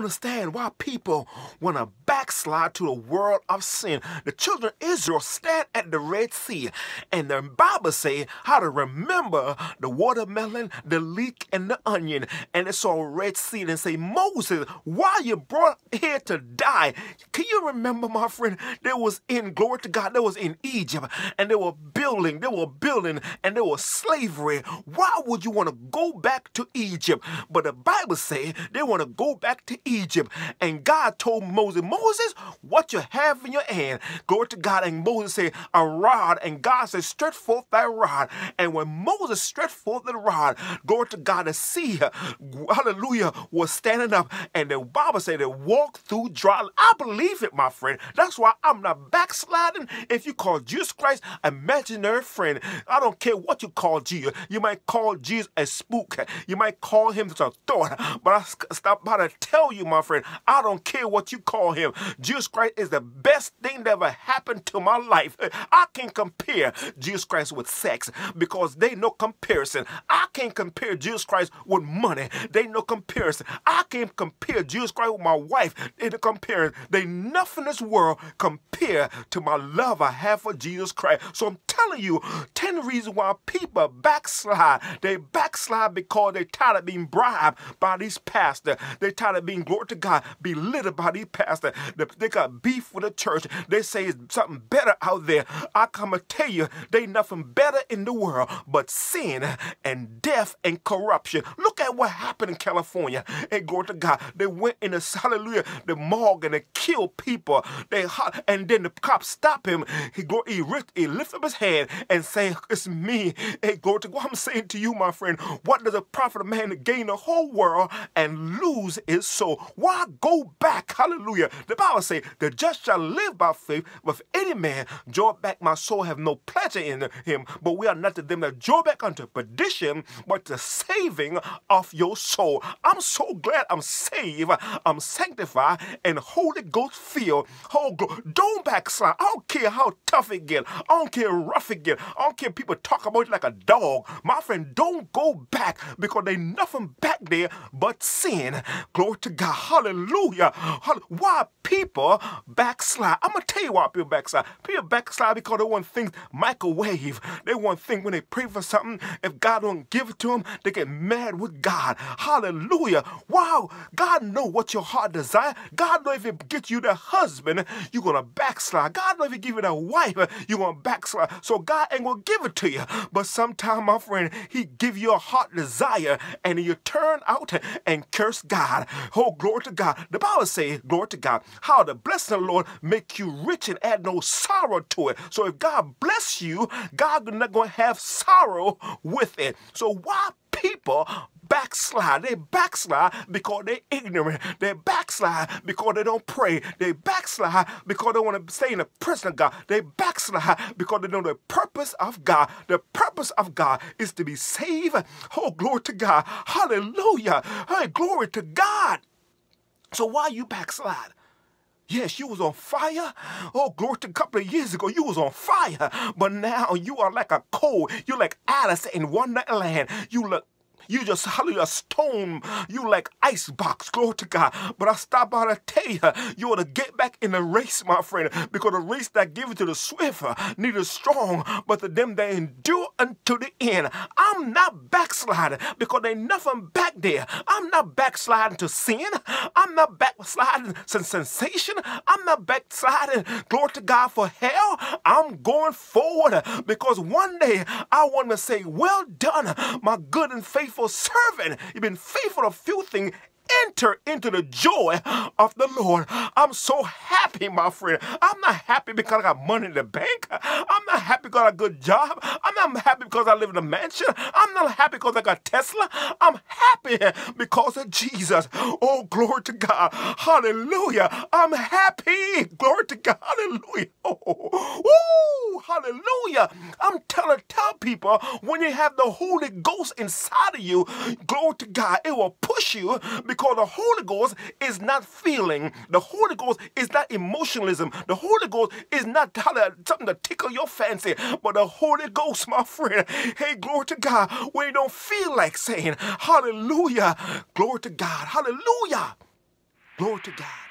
understand why people want to backslide to the world of sin. The children of Israel stand at the Red Sea, and the Bible say how to remember the watermelon, the leek, and the onion. And it's all Red Sea and say, Moses, why you brought here to die? Can you remember, my friend? There was in glory to God. There was in Egypt, and they were building. They were building, and there was slavery. Why would you want to go back to Egypt? But the Bible say they want to go back to. And God told Moses, Moses, what you have in your hand, glory to God. And Moses said, a rod. And God said, stretch forth thy rod. And when Moses stretched forth the rod, glory to God, the sea, hallelujah, was standing up. And the Bible said they walked through dry. I believe it, my friend. That's why I'm not backsliding. If you call Jesus Christ imaginary friend, I don't care what you call Jesus. You might call Jesus a spook. You might call him a thought. But I stop by to tell you, my friend, I don't care what you call him. Jesus Christ is the best thing that ever happened to my life. I can compare Jesus Christ with sex because they no comparison. I can't compare Jesus Christ with money. They no comparison. I can't compare Jesus Christ with my wife. They no comparison. They nothing in this world compare to my love I have for Jesus Christ. So I'm telling you, 10 reasons why people backslide. They backslide because they tired of being bribed by these pastors. They tired of being, glory to God, belittled by these pastors. They got beef with the church. They say it's something better out there. I come to tell you, they nothing better in the world but sin and death and corruption. Look at what happened in California. Hey, glory to God. They went in the hallelujah, the morgue and they killed people. They and then the cops stop him. He he, he lift up his hand and say, "It's me." Hey, glory to God. I'm saying to you, my friend, what does a profit a man to gain the whole world and lose his soul? Why go back? Hallelujah. The Bible say, "The just shall live by faith." With any man draw back my soul have no pleasure in him, but we are not to them that draw back unto perdition, but the saving of your soul. I'm so glad I'm saved, I'm sanctified, and Holy Ghost filled. Oh, don't backslide. I don't care how tough it get. I don't care it. I don't care people talk about you like a dog. My friend, don't go back because they nothing back there but sin. Glory to God. Hallelujah. Why people backslide? I'm gonna tell you why people backslide. People backslide because they want things microwave. They want things when they pray for something. If God don't give it to them, they get mad with God. Hallelujah. Wow. God know what your heart desire. God know if it gets you the husband, you're gonna backslide. God know if he give you the wife, you're gonna backslide. So God ain't gonna give it to you. But sometime, my friend, he give you a heart desire and you turn out and curse God. Oh, glory to God. The Bible says, glory to God, how the blessing of the Lord make you rich and add no sorrow to it. So if God bless you, God not to have sorrow with it. So why people backslide. They backslide because they're ignorant. They backslide because they don't pray. They backslide because they want to stay in the prison of God. They backslide because they know the purpose of God. The purpose of God is to be saved. Oh, glory to God. Hallelujah. Hey, glory to God. So why you backslide? Yes, you was on fire. Oh, glory to a couple of years ago, you was on fire. But now you are like a coal. You're like Alice in Wonderland. You look you just hallelujah stone. You like icebox. Glory to God. But I stop by to tell you, you ought to get back in the race, my friend. Because the race that give it to the swift, uh, neither strong, but to them that endure unto the end. I'm not backsliding because ain't nothing back there. I'm not backsliding to sin. I'm not backsliding to sensation. I'm not backsliding, glory to God, for hell. I'm going forward because one day I want to say, well done, my good and faithful faithful servant. You've been faithful a few things enter into the joy of the Lord. I'm so happy, my friend. I'm not happy because I got money in the bank. I'm not happy because I got a good job. I'm not happy because I live in a mansion. I'm not happy because I got Tesla. I'm happy because of Jesus. Oh, glory to God. Hallelujah. I'm happy. Glory to God. Hallelujah. Oh, woo, hallelujah. I'm telling tell people when you have the Holy Ghost inside of you, glory to God, it will push you because the Holy Ghost is not feeling. The Holy Ghost is not emotionalism. The Holy Ghost is not something to tickle your fancy. But the Holy Ghost, my friend, hey, glory to God, when you don't feel like saying hallelujah, glory to God, hallelujah. Glory to God.